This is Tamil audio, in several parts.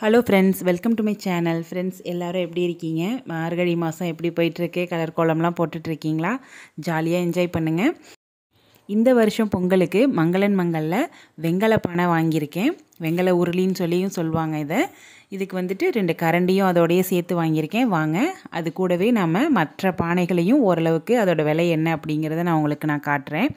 Hello friends welcome to my channel friends எல்லாரும் எப்படி இருக்கீங்க? மார்கழி மாதம் எப்படி போயிட்டுருக்கு? கலர் கோலம்லாம் போட்டுட்ருக்கீங்களா ஜாலியாக என்ஜாய் பண்ணுங்கள் இந்த வருஷம் பொங்கலுக்கு மங்களன் மங்களில் வெங்கல பானை வாங்கியிருக்கேன். வெங்கல உருளின்னு சொல்லியும் சொல்லுவாங்க இதை. இதுக்கு வந்துட்டு ரெண்டு கரண்டியும் அதோடையே சேர்த்து வாங்கியிருக்கேன். வாங்க அது கூடவே நாம் மற்ற பானைகளையும் ஓரளவுக்கு அதோட விலை என்ன அப்படிங்கிறத நான் உங்களுக்கு நான் காட்டுறேன்.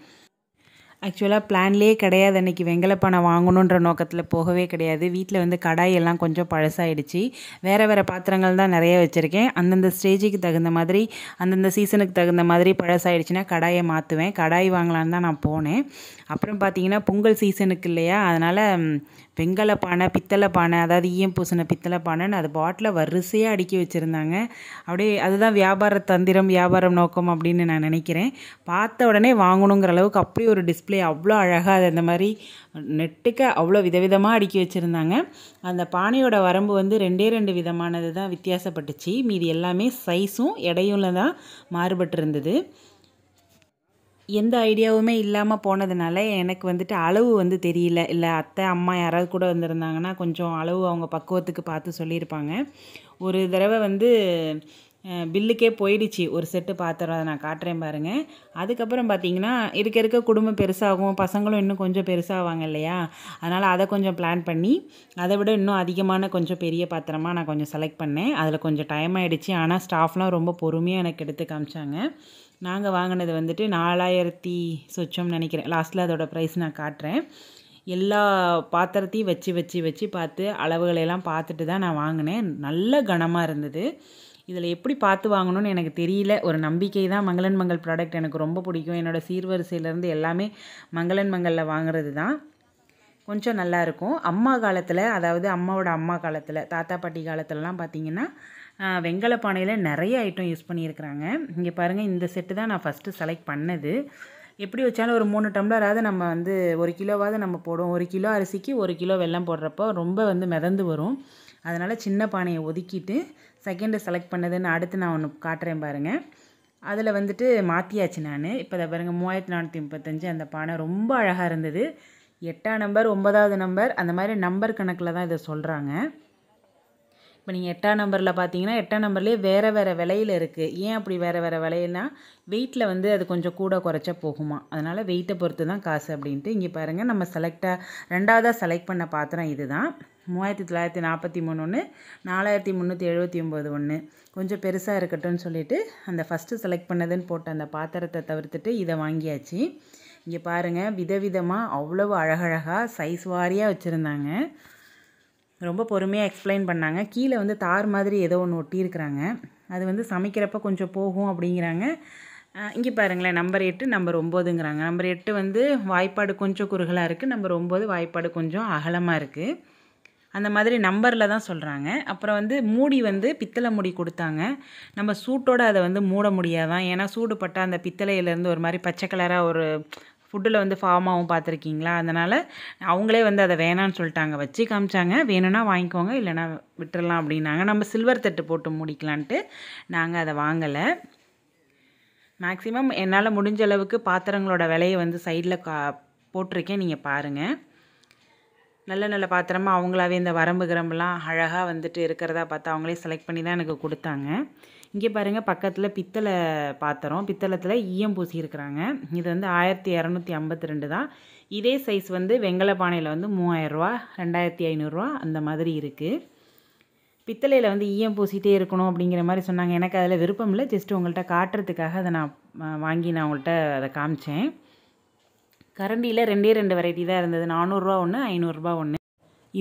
ஆக்சுவலாக பிளான்லேயே கிடையாது. அன்றைக்கி வெங்கலப்பானை வாங்கணுன்ற நோக்கத்தில் போகவே கிடையாது. வீட்டில் வந்து கடாய் எல்லாம் கொஞ்சம் பழசாயிடுச்சு. வேறு வேறு பாத்திரங்கள் தான் நிறைய வச்சுருக்கேன். அந்தந்த ஸ்டேஜுக்கு தகுந்த மாதிரி அந்தந்த சீசனுக்கு தகுந்த மாதிரி பழசாயிடுச்சுன்னா கடாயை மாற்றுவேன் கடாய் வாங்கலான்னு தான் நான் போனேன். அப்புறம் பார்த்தீங்கன்னா பொங்கல் சீசனுக்கு இல்லையா? அதனால் வெங்கல பானை பித்தளை பானை அதாவது ஈயம் பூசின பித்தளை பானைன்னு அது பாட்டில் வரிசையாக அடுக்கி வச்சுருந்தாங்க. அப்படியே அதுதான் வியாபார தந்திரம் வியாபாரம் நோக்கம் அப்படின்னு நான் நினைக்கிறேன். பார்த்த உடனே வாங்கணுங்கிற அளவுக்கு அப்படி ஒரு டிஸ்பிளே அவ்வளோ அழகாக அது அந்த மாதிரி நெட்டுக்க அவ்வளோ விதவிதமாக அடுக்கி வச்சுருந்தாங்க. அந்த பானையோட வரம்பு வந்து ரெண்டே ரெண்டு விதமானது தான் வித்தியாசப்பட்டுச்சு. மீதி எல்லாமே சைஸும் எடையும்ல தான் மாறுபட்டு இருந்தது எந்த ஐடியாவுமே இல்லாமல் போனதுனால எனக்கு வந்துட்டு அளவு வந்து தெரியல. இல்லை அத்தை அம்மா யாராவது கூட வந்திருந்தாங்கன்னா கொஞ்சம் அளவு அவங்க பக்குவத்துக்கு பார்த்து சொல்லியிருப்பாங்க. ஒரு தடவை வந்து பில்லுக்கே போயிடுச்சு. ஒரு செட்டு பாத்திரம் அதை நான் காட்டுறேன் பாருங்கள் அதுக்கப்புறம் பார்த்தீங்கன்னா இருக்க இருக்க குடும்பம் பெருசாகும். பசங்களும் இன்னும் கொஞ்சம் பெருசாகுவாங்க இல்லையா? அதனால் அதை கொஞ்சம் பிளான் பண்ணி அதை விட இன்னும் அதிகமான கொஞ்சம் பெரிய பாத்திரமாக நான் கொஞ்சம் செலக்ட் பண்ணேன். அதில் கொஞ்சம் டைம் ஆகிடுச்சு ஆனால் ஸ்டாஃப்லாம் ரொம்ப பொறுமையாக எனக்கு எடுத்து காமிச்சாங்க. நாங்கள் வாங்கினது வந்துட்டு நாலாயிரத்தி சொச்சம் நினைக்கிறேன். லாஸ்ட்டில் அதோட ப்ரைஸ் நான் காட்டுறேன். எல்லா பாத்திரத்தையும் வச்சு வச்சு வச்சு பார்த்து அளவுகளையெல்லாம் பார்த்துட்டு தான் நான் வாங்கினேன். நல்ல கனமாக இருந்தது. இதில் எப்படி பார்த்து வாங்கணும்னு எனக்கு தெரியல. ஒரு நம்பிக்கை தான் மங்களன் மங்கள் ப்ராடக்ட் எனக்கு ரொம்ப பிடிக்கும். என்னோடய சீர்வரிசையிலேருந்து எல்லாமே மங்களன் மங்களில் வாங்குறது தான். கொஞ்சம் நல்லாயிருக்கும் அம்மா காலத்தில் அதாவது அம்மாவோட அம்மா காலத்தில் தாத்தா பாட்டி காலத்துலலாம் பார்த்திங்கன்னா வெங்கல பானையில் நிறைய ஐட்டம் யூஸ் பண்ணியிருக்கிறாங்க. இங்கே பாருங்கள் இந்த செட்டு தான் நான் ஃபஸ்ட்டு செலக்ட் பண்ணது. எப்படி வச்சாலும் ஒரு மூணு டம்ளராவது நம்ம வந்து ஒரு கிலோவாவது நம்ம போடுவோம். ஒரு கிலோ அரிசிக்கு ஒரு கிலோ வெல்லம் போடுறப்போ ரொம்ப வந்து மிதந்து வரும். அதனால் சின்ன பானையை ஒதுக்கிட்டு செகண்டு செலக்ட் பண்ணதுன்னு அடுத்து நான் ஒன்று காட்டுறேன் பாருங்கள் அதில் வந்துட்டு மாற்றியாச்சு நான். இப்போ அதை பாருங்கள் மூவாயிரத்தி நானூற்றி முப்பத்தஞ்சு அந்த பானை ரொம்ப அழகாக இருந்தது. எட்டாம் நம்பர் ஒன்பதாவது நம்பர் அந்த மாதிரி நம்பர் கணக்கில் தான் இதை சொல்கிறாங்க இப்போ நீங்கள் எட்டாம் நம்பரில் பார்த்தீங்கன்னா எட்டாம் நம்பர்லேயே வேறு வேறு விலையில் இருக்குது ஏன் அப்படி வேறு வேறு விலையினா வெயிட்டில் வந்து அது கொஞ்சம் கூட குறைச்சா போகுமா? அதனால் வெயிட்டை பொறுத்து தான் காசு அப்படின்ட்டு. இங்கே பாருங்கள் நம்ம செலக்டாக ரெண்டாவதாக செலக்ட் பண்ண பாத்திரம் இது தான் மூவாயிரத்தி தொள்ளாயிரத்தி நாற்பத்தி மூணு ஒன்று நாலாயிரத்தி முந்நூற்றி எழுபத்தி ஒம்பது ஒன்று கொஞ்சம் பெருசாக இருக்கட்டும்னு சொல்லிவிட்டு அந்த ஃபஸ்ட்டு செலக்ட் பண்ணதுன்னு போட்ட அந்த பாத்திரத்தை தவிர்த்துட்டு இதை வாங்கியாச்சு. இங்கே பாருங்கள் விதவிதமாக அவ்வளவு அழகழகாக சைஸ் வாரியாக வச்சுருந்தாங்க. ரொம்ப பொறுமையாக எக்ஸ்பிளைன் பண்ணாங்க. கீழே வந்து தார் மாதிரி ஏதோ ஒன்று ஒட்டியிருக்கிறாங்க. அது வந்து சமைக்கிறப்ப கொஞ்சம் போகும் அப்படிங்கிறாங்க. இங்கே பாருங்களேன் நம்பர் எட்டு நம்பர் ஒம்போதுங்கிறாங்க. நம்பர் எட்டு வந்து வாய்ப்பாடு கொஞ்சம் குறுகலாக இருக்குது நம்பர் ஒம்பது வாய்ப்பாடு கொஞ்சம் அகலமாக இருக்குது அந்த மாதிரி நம்பரில் தான் சொல்கிறாங்க அப்புறம் வந்து மூடி வந்து பித்தளை மூடி கொடுத்தாங்க. நம்ம சூட்டோடு அதை வந்து மூட முடியாதான். ஏன்னா சூடுபட்டால் அந்த பித்தளையிலேருந்து ஒரு மாதிரி பச்சை கலராக ஒரு ஃபுட்டில் வந்து ஃபார்ம் ஆகும் பார்த்துருக்கீங்களா? அதனால் அவங்களே வந்து அதை வேணான்னு சொல்லிட்டாங்க. வச்சு காமிச்சாங்க. வேணும்னா வாங்கிக்கோங்க இல்லைனா விட்டுறலாம் அப்படின்னாங்க. நம்ம சில்வர் தட்டு போட்டு முடிக்கலான்ட்டு நாங்கள் அதை வாங்கலை. மேக்ஸிமம் என்னால் முடிஞ்ச அளவுக்கு பாத்திரங்களோட விலையை வந்து சைடில் கா போட்டிருக்கேன். நீங்கள் பாருங்கள் நல்ல நல்ல பாத்திரமாக அவங்களாவே இந்த வரம்பு கிரம்புலாம் அழகாக வந்துட்டு இருக்கிறதா பார்த்து அவங்களே செலக்ட் பண்ணி தான் எனக்கு கொடுத்தாங்க. இங்கே பாருங்கள் பக்கத்தில் பித்தளை பாத்திரம். பித்தளத்தில் ஈயம் பூசியிருக்கிறாங்க. இது வந்து ஆயிரத்தி இரநூத்தி ஐம்பத்தி ரெண்டு தான். இதே சைஸ் வந்து வெங்கல பானையில் வந்து மூவாயிரரூவா ரெண்டாயிரத்தி ஐநூறுரூவா அந்த மாதிரி இருக்குது பித்தளையில் வந்து ஈயம் பூசிகிட்டே இருக்கணும் அப்படிங்கிற மாதிரி சொன்னாங்க. எனக்கு அதில் விருப்பம் இல்லை. ஜஸ்ட் உங்கள்கிட்ட காட்டுறதுக்காக அதை நான் வாங்கி நான் உங்கள்கிட்ட அதை காமிச்சேன். கரண்டியில் ரெண்டே ரெண்டு வெரைட்டி தான் இருந்தது. நானூறுரூவா ஒன்று ஐநூறுரூபா ஒன்று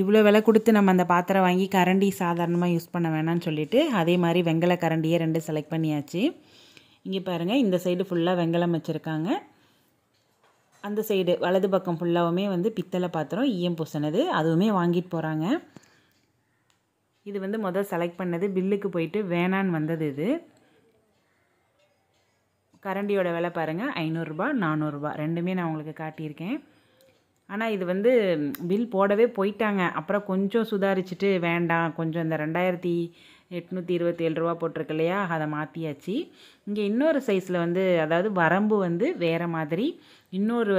இவ்வளோ விலை கொடுத்து நம்ம அந்த பாத்திரம் வாங்கி கரண்டி சாதாரணமாக யூஸ் பண்ண வேணாம்னு சொல்லிட்டு அதே மாதிரி வெங்கல கரண்டியை ரெண்டு செலக்ட் பண்ணியாச்சு. இங்கே பாருங்கள் இந்த சைடு ஃபுல்லாக வெங்கலம் வச்சுருக்காங்க. அந்த சைடு வலது பக்கம் ஃபுல்லாகவுமே வந்து பித்தளை பாத்திரம் ஈயம் பூசினது அதுவுமே வாங்கிட்டு போகிறாங்க இது வந்து முதல் செலக்ட் பண்ணது பில்லுக்கு போயிட்டு வேணான்னு வந்தது இது. கரண்டியோட விலை பாருங்கள் ஐநூறுரூபா நானூறுரூபா ரெண்டுமே நான் உங்களுக்கு காட்டியிருக்கேன். ஆனால் இது வந்து பில் போடவே போயிட்டாங்க. அப்புறம் கொஞ்சம் சுதாரிச்சுட்டு வேண்டாம். கொஞ்சம் இந்த ரெண்டாயிரத்தி எட்நூற்றி இருபத்தி ஏழு ரூபா போட்டிருக்கு இல்லையா? அதை மாற்றியாச்சு இங்கே இன்னொரு சைஸில் வந்து அதாவது வரம்பு வந்து வேறு மாதிரி. இன்னொரு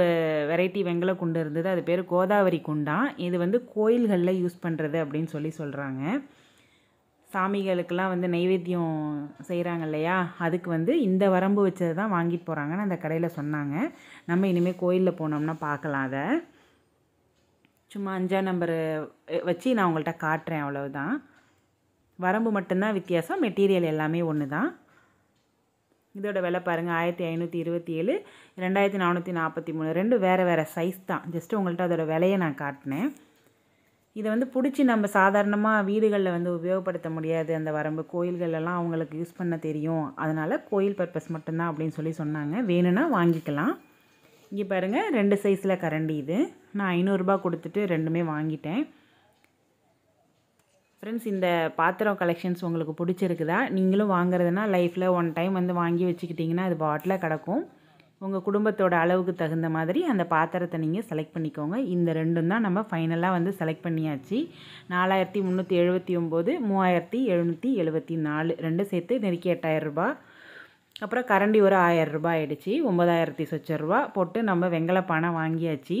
வெரைட்டி வெங்கல குண்டு இருந்தது. அது பேர் கோதாவரி குண்டான் இது வந்து கோயில்களில் யூஸ் பண்ணுறது அப்படின்னு சொல்லி சொல்கிறாங்க சாமிகளுக்கெல்லாம் வந்து நைவேத்தியம் செய்கிறாங்க இல்லையா? அதுக்கு வந்து இந்த வரம்பு வச்சது தான் வாங்கிட்டு போகிறாங்கன்னு அந்த கடையில் சொன்னாங்க. நம்ம இனிமேல் கோயிலில் போனோம்னா பார்க்கலாம் அதை. சும்மா அஞ்சாம் நம்பரு வச்சு நான் உங்கள்கிட்ட காட்டுறேன் அவ்வளவுதான். வரம்பு மட்டும்தான் வித்தியாசம் மெட்டீரியல் எல்லாமே ஒன்று தான் இதோட விலை பாருங்கள் ஆயிரத்தி ஐநூற்றி இருபத்தி ஏழு ரெண்டாயிரத்தி நானூற்றி நாற்பத்தி மூணு. ரெண்டு வேறு வேறு சைஸ் தான். ஜஸ்ட்டு உங்கள்கிட்ட அதோட விலையை நான் காட்டினேன். இதை வந்து பிடிச்சி நம்ம சாதாரணமாக வீடுகளில் வந்து உபயோகப்படுத்த முடியாது. அந்த வரம்பு கோயில்களெல்லாம் அவங்களுக்கு யூஸ் பண்ண தெரியும். அதனால் கோயில் பர்பஸ் மட்டும்தான் அப்படின்னு சொல்லி சொன்னாங்க. வேணும்னா வாங்கிக்கலாம். இங்கே பாருங்கள் ரெண்டு சைஸில் கரண்டி இது. நான் ஐநூறுரூபா கொடுத்துட்டு ரெண்டுமே வாங்கிட்டேன். ஃப்ரெண்ட்ஸ் இந்த பாத்திரம் கலெக்ஷன்ஸ் உங்களுக்கு பிடிச்சிருக்குதா? நீங்களும் வாங்குறதுனா லைஃப்பில் ஒன் டைம் வந்து வாங்கி வச்சுக்கிட்டிங்கன்னா அது பாட்டில் கிடக்கும். உங்கள் குடும்பத்தோட அளவுக்கு தகுந்த மாதிரி அந்த பாத்திரத்தை நீங்கள் செலக்ட் பண்ணிக்கோங்க. இந்த ரெண்டும் தான் நம்ம ஃபைனலாக வந்து செலக்ட் பண்ணியாச்சு. நாலாயிரத்தி முந்நூற்றி எழுபத்தி ஒம்பது மூவாயிரத்தி எழுநூற்றி எழுபத்தி நாலு ரெண்டும் சேர்த்து நெருக்கி எட்டாயிரம் அப்புறம் கரண்டி ஒரு ஆயிரம் ரூபாய் ஆயிடுச்சு. ஒம்பதாயிரத்தி சொச்ச ரூபா போட்டு நம்ம வெங்கல பானை வாங்கியாச்சு.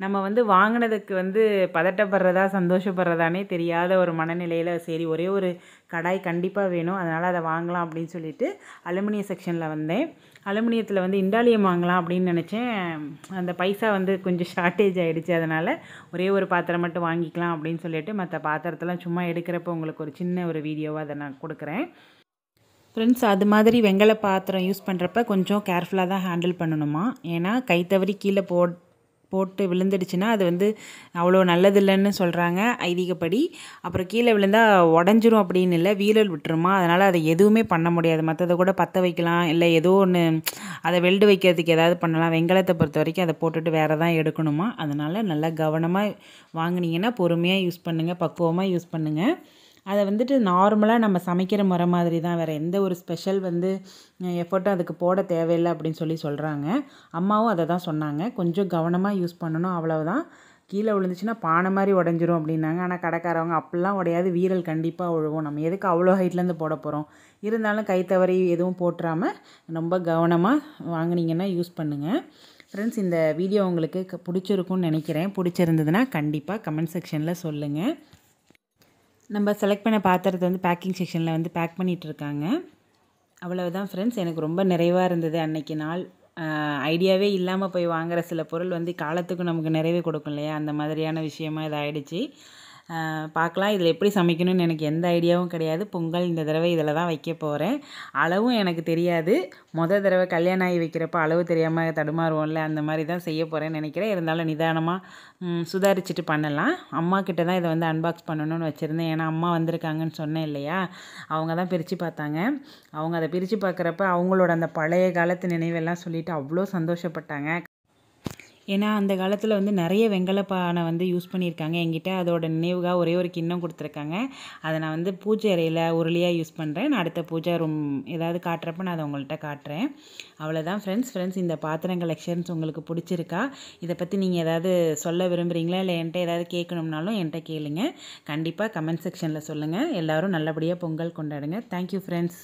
நம்ம வந்து வாங்கினதுக்கு வந்து பதட்டப்படுறதா சந்தோஷப்படுறதானே தெரியாத ஒரு மனநிலையில் சரி ஒரே ஒரு கடாய் கண்டிப்பாக வேணும். அதனால் அதை வாங்கலாம் அப்படின்னு சொல்லிட்டு அலுமினிய செக்ஷனில் வந்தேன். அலுமினியத்தில் வந்து இண்டாலியம் வாங்கலாம் அப்படின்னு நினச்சேன். அந்த பைசா வந்து கொஞ்சம் ஷார்ட்டேஜ் ஆகிடுச்சு அதனால் ஒரே ஒரு பாத்திரம் மட்டும் வாங்கிக்கலாம் அப்படின்னு சொல்லிட்டு மற்ற பாத்திரத்தெல்லாம் சும்மா எடுக்கிறப்போ உங்களுக்கு ஒரு சின்ன ஒரு வீடியோவாக அதை நான் கொடுக்குறேன். ஃப்ரெண்ட்ஸ் அது மாதிரி வெங்கல பாத்திரம் யூஸ் பண்ணுறப்ப கொஞ்சம் கேர்ஃபுல்லாக தான் ஹேண்டில் பண்ணணுமா? ஏன்னா கைத்தவறி கீழே போட் போட்டு விழுந்துடுச்சுன்னா அது வந்து அவ்வளோ நல்லதில்லைன்னு சொல்கிறாங்க ஐதீகப்படி. அப்புறம் கீழே விழுந்தால் உடஞ்சிரும் அப்படின்னு இல்லை வீரல் விட்டுருமா? அதனால் அதை எதுவுமே பண்ண முடியாது. மற்றதை கூட பற்ற வைக்கலாம். இல்லை ஏதோ ஒன்று அதை வெல்டு வைக்கிறதுக்கு ஏதாவது பண்ணலாம். வெங்காயத்தை பொறுத்த வரைக்கும் அதை போட்டுட்டு வேறு தான் எடுக்கணுமா? அதனால் நல்லா கவனமாக வாங்கினீங்கன்னா பொறுமையாக யூஸ் பண்ணுங்கள் பக்குவமாக யூஸ் பண்ணுங்கள் அதை வந்துட்டு நார்மலாக நம்ம சமைக்கிற முறை மாதிரி தான் வேறு எந்த ஒரு ஸ்பெஷல் வந்து எஃபர்ட்டும் அதுக்கு போட தேவையில்லை அப்படின்னு சொல்லி சொல்கிறாங்க அம்மாவும் அதை தான் சொன்னாங்க. கொஞ்சம் கவனமாக யூஸ் பண்ணணும். அவ்வளவுதான். கீழே விழுந்துச்சுன்னா பானை மாதிரி உடஞ்சிரும் அப்படின்னாங்க. ஆனால் கடைக்காரவங்க அப்படிலாம் உடையாது. வீரல் கண்டிப்பாக விழுவும் நம்ம எதுக்கு அவ்வளோ ஹைட்லேருந்து போட போகிறோம் இருந்தாலும் கை தவறி எதுவும் போட்டுறாமல் ரொம்ப கவனமாக வாங்கினீங்கன்னா யூஸ் பண்ணுங்கள் ஃப்ரெண்ட்ஸ் இந்த வீடியோ உங்களுக்கு பிடிச்சிருக்கும்னு நினைக்கிறேன். பிடிச்சிருந்ததுன்னா கண்டிப்பாக கமெண்ட் செக்ஷனில் சொல்லுங்கள் நம்ம செலக்ட் பண்ண பாத்திரத்தை வந்து பேக்கிங் செக்ஷனில் வந்து பேக் பண்ணிகிட்ருக்காங்க அவ்வளவுதான் ஃப்ரெண்ட்ஸ் எனக்கு ரொம்ப நிறைவாக இருந்தது அன்னைக்கு நாள். ஐடியாவே இல்லாமல் போய் வாங்குகிற சில பொருள் வந்து காலத்துக்கும் நமக்கு நிறைவே கொடுக்கும் இல்லையா? அந்த மாதிரியான விஷயமா இது ஆகிடுச்சி பார்க்கலாம். இதில் எப்படி சமைக்கணும்னு எனக்கு எந்த ஐடியாவும் கிடையாது. பொங்கல் இந்த தடவை இதில் தான் வைக்க போகிறேன் அளவும் எனக்கு தெரியாது. மொதல் தடவை கல்யாணம் ஆகி வைக்கிறப்ப அளவு தெரியாமல் தடுமாறுவோம்ல அந்த மாதிரி தான் செய்ய போகிறேன்னு நினைக்கிறேன். இருந்தாலும் நிதானமாக சுதாரிச்சுட்டு பண்ணலாம். அம்மா கிட்ட தான் இதை வந்து அன்பாக்ஸ் பண்ணணும்னு வச்சுருந்தேன். ஏன்னா அம்மா வந்திருக்காங்கன்னு சொன்னேன் இல்லையா? அவங்க தான் பிரித்து பார்த்தாங்க. அவங்க அதை பிரித்து பார்க்குறப்ப அவங்களோட அந்த பழைய காலத்து நினைவெல்லாம் சொல்லிவிட்டு அவ்வளோ சந்தோஷப்பட்டாங்க. ஏன்னா அந்த காலத்தில் வந்து நிறைய வெங்கல பானை வந்து யூஸ் பண்ணியிருக்காங்க. என்கிட்ட அதோட நினைவுகாக ஒரே ஒரு கிண்ணம் கொடுத்துருக்காங்க. அதை நான் வந்து பூஜை அறையில் உருளியாக யூஸ் பண்ணுறேன் நான் அடுத்த பூஜை ரூம் ஏதாவது காட்டுறப்ப நான் அதை உங்கள்கிட்ட காட்டுறேன். அவ்வளோதான் ஃப்ரெண்ட்ஸ் ஃப்ரெண்ட்ஸ் இந்த பாத்திரம் கலெக்ஷன்ஸ் உங்களுக்கு பிடிச்சிருக்கா? இதை பற்றி நீங்கள் ஏதாவது சொல்ல விரும்புகிறீங்களா இல்லை என்கிட்ட ஏதாவது கேட்கணும்னாலும் என்கிட்ட கேளுங்க. கண்டிப்பாக கமெண்ட் செக்ஷனில் சொல்லுங்கள் எல்லோரும் நல்லபடியாக பொங்கல் கொண்டாடுங்க. Thank you friends